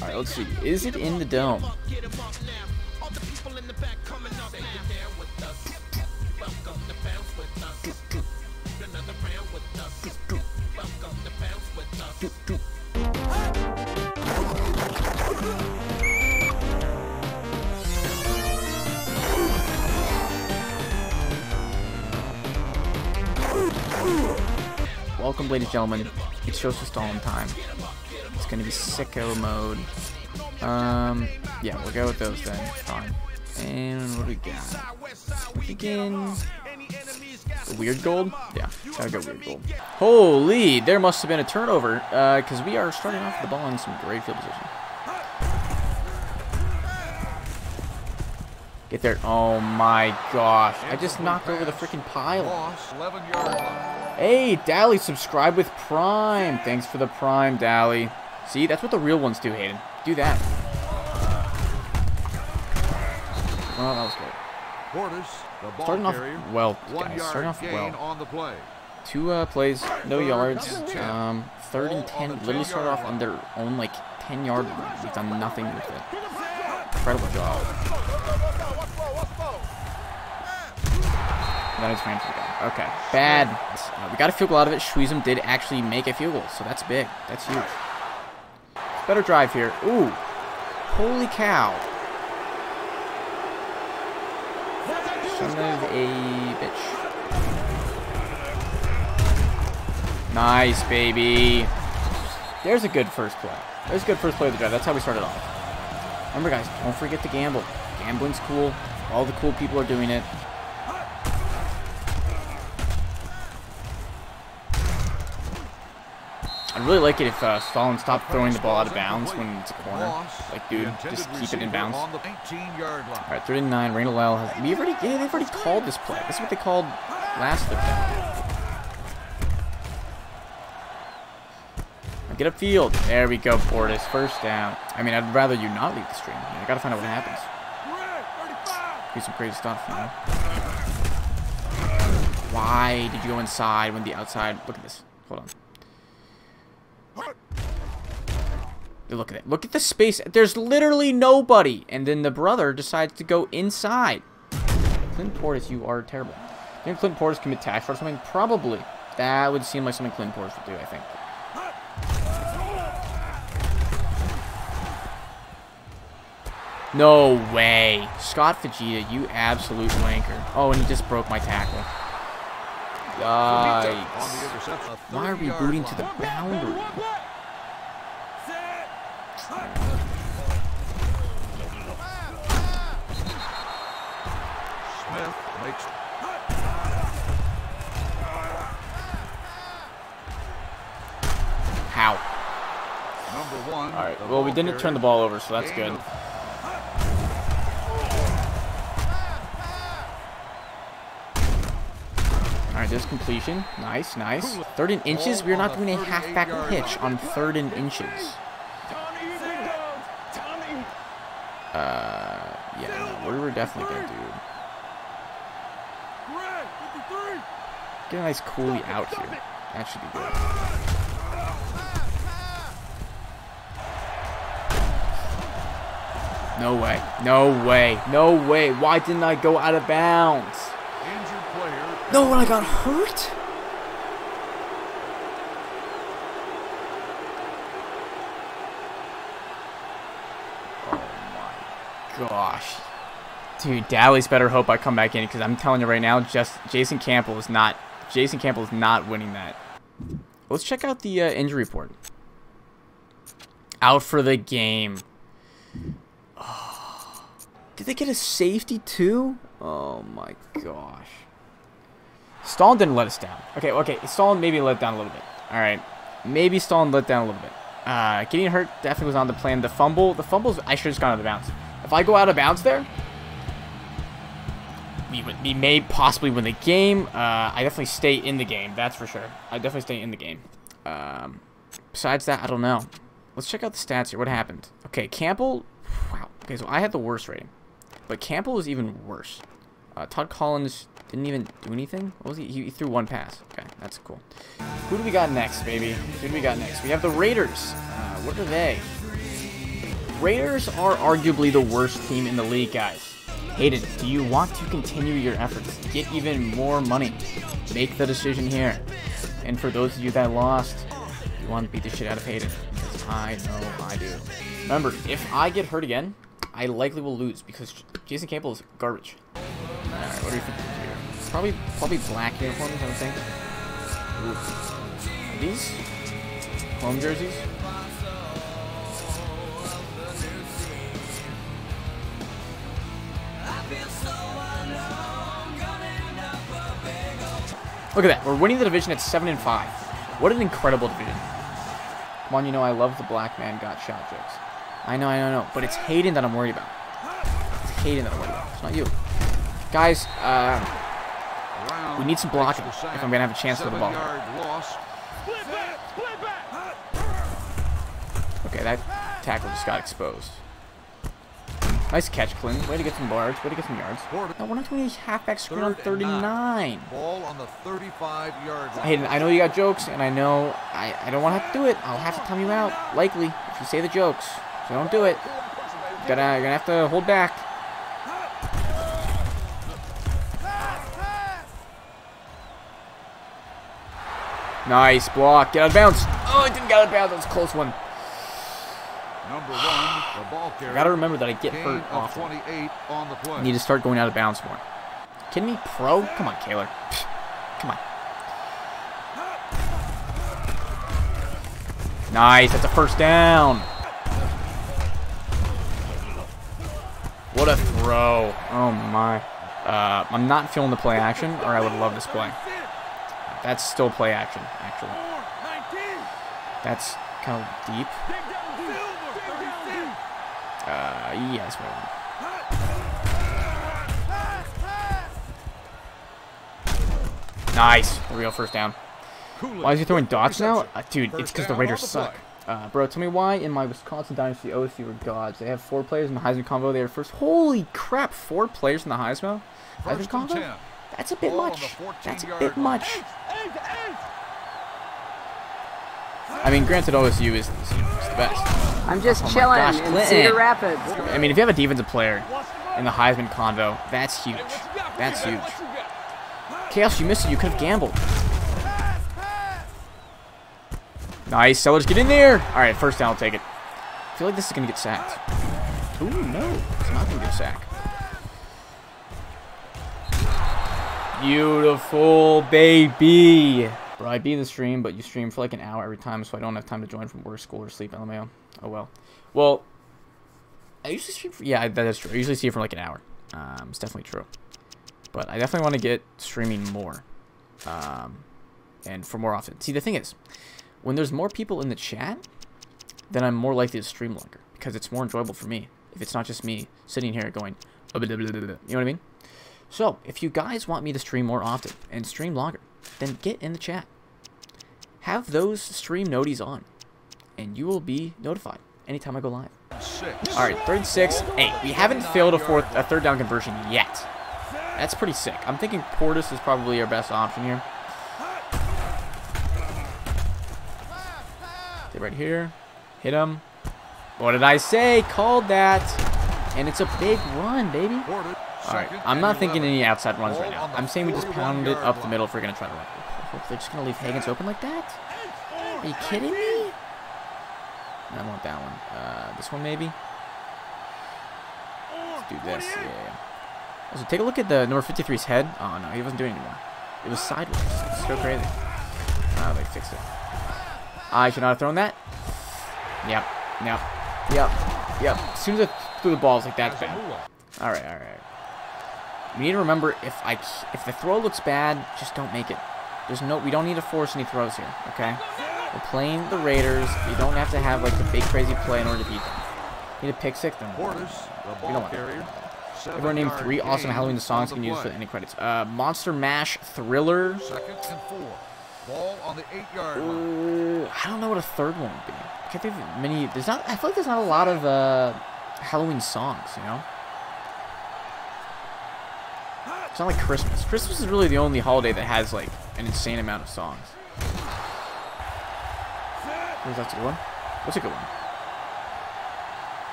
Alright, let's see. Is it in the dome? Welcome, ladies and gentlemen. It's Joseph Stalin time. It's gonna be sicko mode. Um, yeah, we'll go with those then. Fine. And what do we got? Begin. Weird gold? Yeah, gotta go weird gold. Holy, there must have been a turnover, because uh, we are starting off the ball in some great field position. Get there. Oh my gosh. I just knocked over the freaking pile. Hey, Dally, subscribe with Prime. Thanks for the Prime, Dally. See, that's what the real ones do, Hayden. Do that. Oh, that was great. Portis, the ball Starting off well, guys. Starting off well. on the play. Two uh, plays, no yards. Um, third and ten. Literally started off on their own like 10 yard line. We've done nothing with it. Incredible job. That is for. Okay, bad. Uh, we got a field goal out of it. Suisham did actually make a field goal, so that's big. That's huge. Better drive here. Ooh, holy cow! Son of a bitch. Nice, baby. There's a good first play. There's a good first play of the drive. That's how we started off. Remember, guys, don't forget to gamble. Gambling's cool. All the cool people are doing it. I'd really like it if uh, Stalin stopped throwing the ball out of bounds when it's a corner. Like, dude, just keep it in bounds. On 19-yard line. All right, third and nine. Randle El has. We already. Yeah, they've already called this play. This is what they called last down. Get upfield. There we go, Portis. First down. I mean, I'd rather you not leave the stream. You know, I gotta find out what happens. Do some crazy stuff, you know. Why did you go inside when the outside? Look at this. Hold on. Look at it. Look at the space. There's literally nobody. And then the brother decides to go inside. Clint Portis, you are terrible. Think Clint Portis commit tax or something? Probably. That would seem like something Clint Portis would do, I think. No way. Scott Fujita, you absolute wanker. Oh, and he just broke my tackle. Yikes. Why are we booting to the boundary? Well, we didn't turn the ball over, so that's good. All right, there's completion. Nice, nice. Third and inches. We're not doing a halfback pitch on third and inches. Uh, yeah, no, we were definitely gonna do. Get a nice Cooley out here. That should be good. No way. No way. No way. Why didn't I go out of bounds? No, when I got hurt? Oh my gosh. Dude, Dally's better hope I come back in because I'm telling you right now, just Jason Campbell is not Jason Campbell is not winning that. Let's check out the uh, injury report. Out for the game. Did they get a safety too? Oh my gosh. Stalin didn't let us down. Okay, okay. Stalin maybe let down a little bit. All right. Maybe Stalin let down a little bit. Uh, getting hurt definitely was on the plan. The fumble, the fumbles, I should have just gone out of bounds. If I go out of bounds there, we, we may possibly win the game. Uh, I definitely stay in the game. That's for sure. I definitely stay in the game. Um, besides that, I don't know. Let's check out the stats here. What happened? Okay, Campbell. Wow. Okay, so I had the worst rating, but Campbell was even worse. Uh, Todd Collins didn't even do anything. What was he? He threw one pass. Okay, that's cool. Who do we got next, baby? Who do we got next? We have the Raiders. Uh, what are they? Raiders are arguably the worst team in the league, guys. Hayden, do you want to continue your efforts? Get even more money. Make the decision here. And for those of you that lost, you want to beat the shit out of Hayden. Because I know I do. Remember, if I get hurt again, I likely will lose because Jason Campbell is garbage. Alright, what do you think here? Probably, probably black uniforms, I would think. Ooh. These home jerseys? Look at that. We're winning the division at 7 and 5. What an incredible division. Come on, you know I love the black man got shot jokes. I know, I know, I know. But it's Hayden that I'm worried about. It's Hayden that I'm worried about. It's not you. Guys, uh, we need some blocking if I'm going to have a chance for the ball. Okay, that tackle just got exposed. Nice catch, Clinton. Way to get some yards. Way to get some yards. No, we're not doing a halfback screen on 39. Ball on the 35 yard line. Hayden, I know you got jokes, and I know I, I don't want to have to do it. I'll have to time you out, likely, if you say the jokes. Don't do it. You're gonna, gonna have to hold back. Nice block. Get out of bounds. Oh, it didn't get out of bounds. That was a close one. Number one, the ball carrier. I gotta remember that I get hurt of often. 28 on the play. I need to start going out of bounds more. Kidding me? Pro? Come on, Kaler. Come on. Nice. That's a first down. Throw. Oh, my. Uh, I'm not feeling the play action, or I would love this play. That's still play action, actually. That's kind of deep. Uh, yes, well. Nice. There we first down. Why is he throwing dots now? Uh, dude, it's because the Raiders suck. Uh, bro, tell me why in my Wisconsin Dynasty OSU were gods. They have four players in the Heisman combo. They are first. Holy crap, four players in the Heisman? Heisman First combo? 10. That's a bit Ball much. That's a bit line. much. I mean, granted, OSU is, is the best. I'm just Oh chilling gosh, in Clinton. Cedar Rapids. I mean, if you have a defensive player in the Heisman convo, that's huge. That's huge. Chaos, you missed it. You could have gambled. Nice. Sellers, get in there. All right, first down. I'll take it. I feel like this is going to get sacked. Ooh, no. It's not going to get sacked. Beautiful, baby. Bro, I be in the stream, but you stream for like an hour every time, so I don't have time to join from work, school, or sleep. LMAO. Oh, well. Well, I usually stream for, yeah, that is true. I usually see it for like an hour. Um, it's definitely true. But I definitely want to get streaming more. Um, and for more often. See, the thing is, when there's more people in the chat, then I'm more likely to stream longer. Because it's more enjoyable for me. If it's not just me sitting here going, you know what I mean? So, if you guys want me to stream more often and stream longer, then get in the chat. Have those stream noties on. And you will be notified anytime I go live. Six. All right, third six. eight. we haven't failed a fourth, a third down conversion yet. That's pretty sick. I'm thinking Portis is probably our best option here. Right here. Hit him. What did I say? Called that. And it's a big run, baby. All right, I'm not thinking any outside runs right now. I'm saying we just pound it up the middle if we're going to try to run. Hope they're just going to leave Higgins open like that? Are you kidding me? I want that one. Uh, this one maybe? Let's do this. Yeah. Also, take a look at the number 53's head. Oh, no, he wasn't doing anymore. It was sideways. It's so crazy. Ah, they fixed it. I should not have thrown that. Yep. Yep. Yep. Yep. As soon as I threw the balls like that's bad. All right, all right. We need to remember if I if the throw looks bad, just don't make it. There's no we don't need to force any throws here, okay? We're playing the Raiders. You don't have to have like the big crazy play in order to beat them. You Need a pick six, then Portis, the We don't want carrier. that. Everyone named yard three awesome Halloween songs the can use for play. any credits. Uh, Monster Mash Thriller. Second and four. Ball on the eight yard. Uh, I don't know what a third one would be. I can't think of many. There's not. I feel like there's not a lot of uh, Halloween songs. You know. It's not like Christmas. Christmas is really the only holiday that has like an insane amount of songs. Where's that's a good one? What's a good one?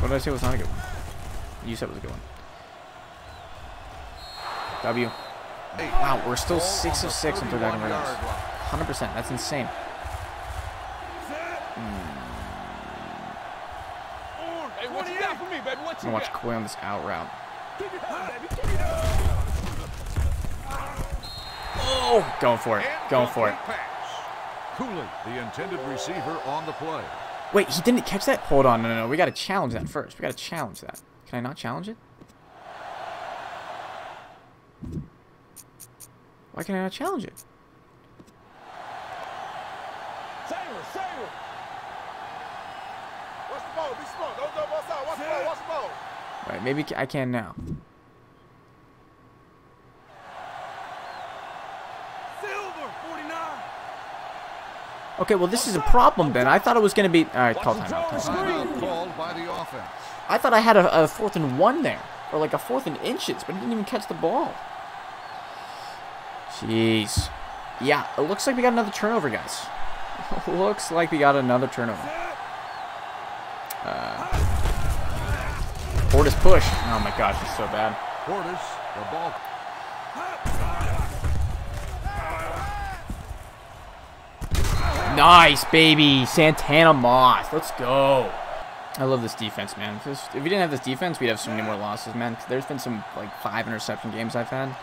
What did I say was not a good one? You said it was a good one. W. Wow, we're still six of six on third down 31 conversions. Hundred percent. That's insane. Hey, what you got for me, baby? What I'm gonna watch Koi on this out route. Oh, going for it. Going for it. Cooley, the intended receiver on the play. Wait, he didn't catch that? Hold on, no, no, no. We gotta challenge that first. We gotta challenge that. Can I not challenge it? Why can't I not challenge it? Sailor, sailor. Watch the ball. Be smart. Don't jump outside. Watch the ball. Watch the ball. Right, maybe I can now. Silver, 49. Okay, well this is a problem then. I thought it was gonna be. All right, call Watch the timeout. Call timeout. Timeout by the offense. I thought I had a, a fourth and one there, or like a fourth and inches, but he didn't even catch the ball. Jeez. Yeah, it looks like we got another turnover, guys. looks like we got another turnover. Uh, Portis push. Oh my gosh, it's so bad. Portis, the ball. Nice, baby. Santana Moss. Let's go. I love this defense, man. If, we didn't have this defense, we'd have so many more losses, man. There's been some like five interception games I've had.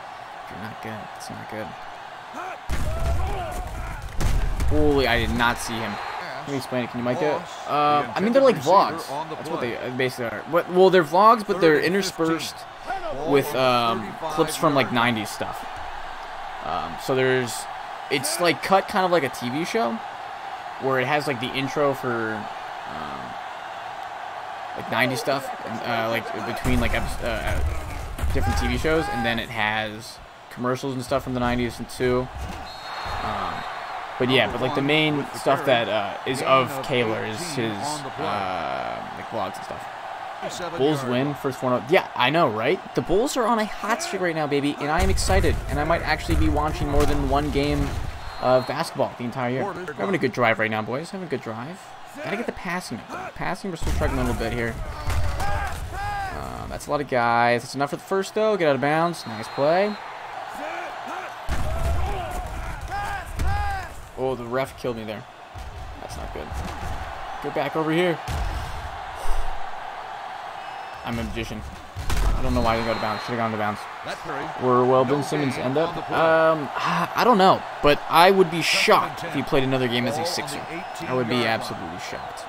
You're not good. It's not good. Holy, I did not see him. Let me explain it? Can you mic it? Uh, I mean, they're like vlogs. receiver on the That's what they uh, basically are. What, well, they're vlogs, but they're Third and 15. interspersed with um, clips from like 90s stuff. Um, so there's, it's like cut kind of like a TV show, where it has like the intro for um, like 90s stuff, uh, like between like uh, different TV shows, and then it has commercials and stuff from the 90s and too. Um, but yeah, but like the main stuff that uh, is of Kaler is his uh, like vlogs and stuff. Bulls win, first one. Yeah, I know, right? The Bulls are on a hot streak right now, baby, and I am excited. And I might actually be watching more than one game of basketball the entire year. We're having a good drive right now, boys. Having a good drive. Gotta get the passing up. Passing, we're still struggling a little bit here. Uh, that's a lot of guys. That's enough for the first, though. Get out of bounds. Nice play. Oh, the ref killed me there. That's not good. Get back over here. I'm a magician. I don't know why I didn't go to bounds. Should have gone to bounds. That. Where will Ben Simmons end up? Um, I don't know, but I would be shocked if he played another game as a Sixer. I would be absolutely shocked.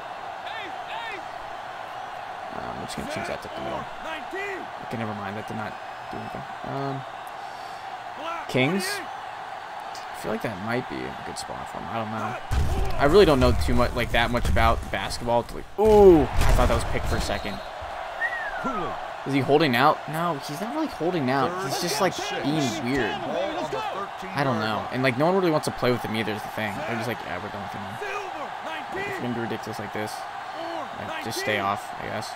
Um, I'm just gonna change that to the middle. 19. Okay, never mind. That did not do anything. Um, Kings. I feel like that might be a good spot for him. I don't know. I really don't know too much, like that much about basketball. To like, ooh, I thought that was picked for a second. Is he holding out? No, he's not really holding out. He's just like being weird. Ball on the 13 I don't know. And like no one really wants to play with him either is the thing. They're just like, yeah, we're done with him. Silver, If you're gonna be ridiculous like this, like, just stay off, I guess.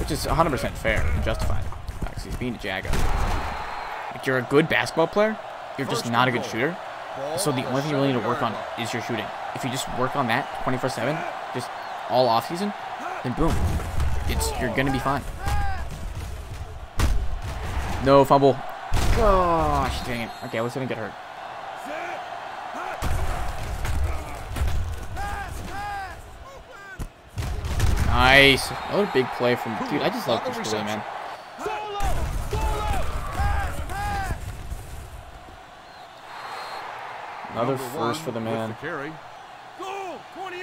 Which is 100% fair and justified. Because he's being a Jago. Like you're a good basketball player, you're just not a good shooter. So the only thing you really need to work on is your shooting. If you just work on that 24/7, just all off season, then boom, it's you're gonna be fine. No fumble. Gosh, dang it. Okay, let's didn't get hurt. Nice. Another big play from dude. I just love this play, man. Another first for the with man. carry. Goal, 28.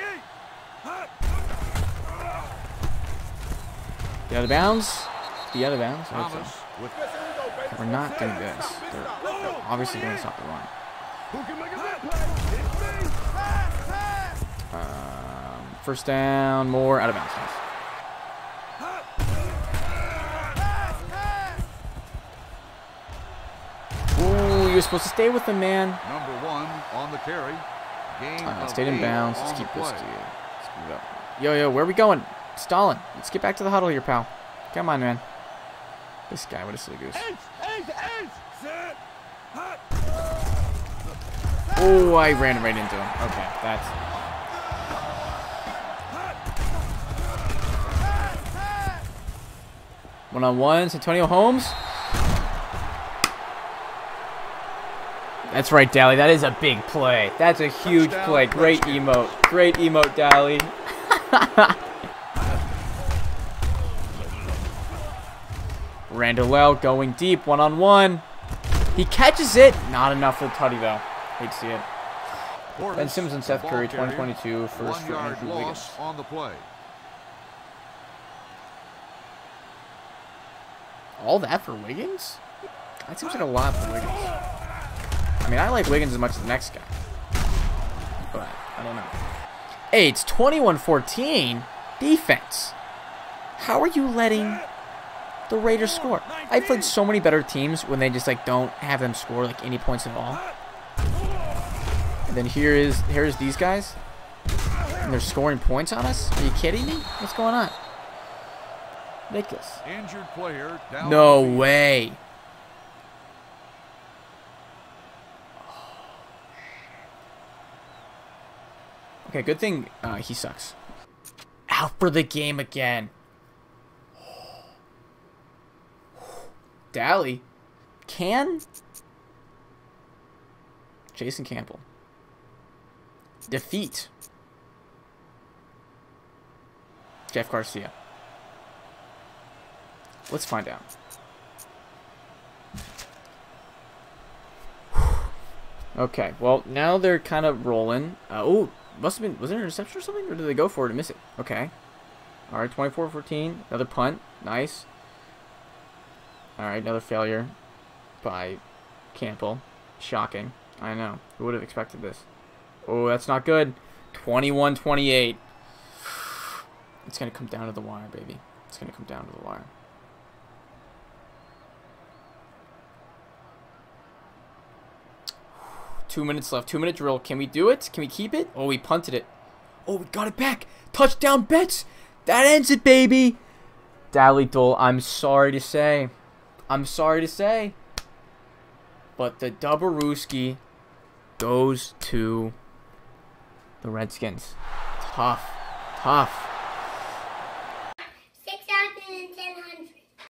Get out of bounds. Be out of bounds. I so. We're not doing this. They're obviously going to stop the run. Who can make a big play? It's me. Um, first down, more out of bounds. Nice. Ooh, you're supposed to stay with the man. number one on the carry. Gain Uh, stayed in bounds. Let's keep this. play. Dude. Let's keep up. Yo, yo, where are we going? Stalin. Let's get back to the huddle here, pal. Come on, man. This guy, what a silly goose. Oh, I ran right into him. Okay, that's. One on one, Antonio Holmes. That's right, Dally. That is a big play. That's a huge Touchdown, play. Great Redskins. emote. Great emote, Dally. Randle going deep, one on one. He catches it. Not enough for the tutty, though. Hate to see it. Portis, Ben Simmons and the Seth Curry, carrier. 2022, first for Andrew loss Wiggins. on the play. All that for Wiggins? That seems like a lot for Wiggins. I mean, I like Wiggins as much as the next guy. But, I don't know. Hey, it's 21-14. Defense. How are you letting the Raiders score? I've played so many better teams when they just, like, don't have them score, like, any points at all. And then here is, here's these guys. And they're scoring points on us? Are you kidding me? What's going on? Ridiculous. Injured player down No way. Okay, good thing uh, he sucks. Out for the game again. Dally. Can? Jason Campbell. Defeat. Jeff Garcia. Let's find out. Okay, well, now they're kind of rolling. Uh, oh, must have been, was there an interception or something? Or did they go for it and miss it? Okay. All right, 24-14. Another punt. Nice. All right, another failure by Campbell. Shocking. I know. Who would have expected this? Oh, that's not good. 21-28. It's going to come down to the wire, baby. It's going to come down to the wire. Two minutes left. Two minute drill. Can we do it? Can we keep it? Oh, we punted it. Oh, we got it back. Touchdown bets. That ends it, baby. Dally Dole, I'm sorry to say. I'm sorry to say. But the Dubarooski goes to the Redskins. Tough. Tough.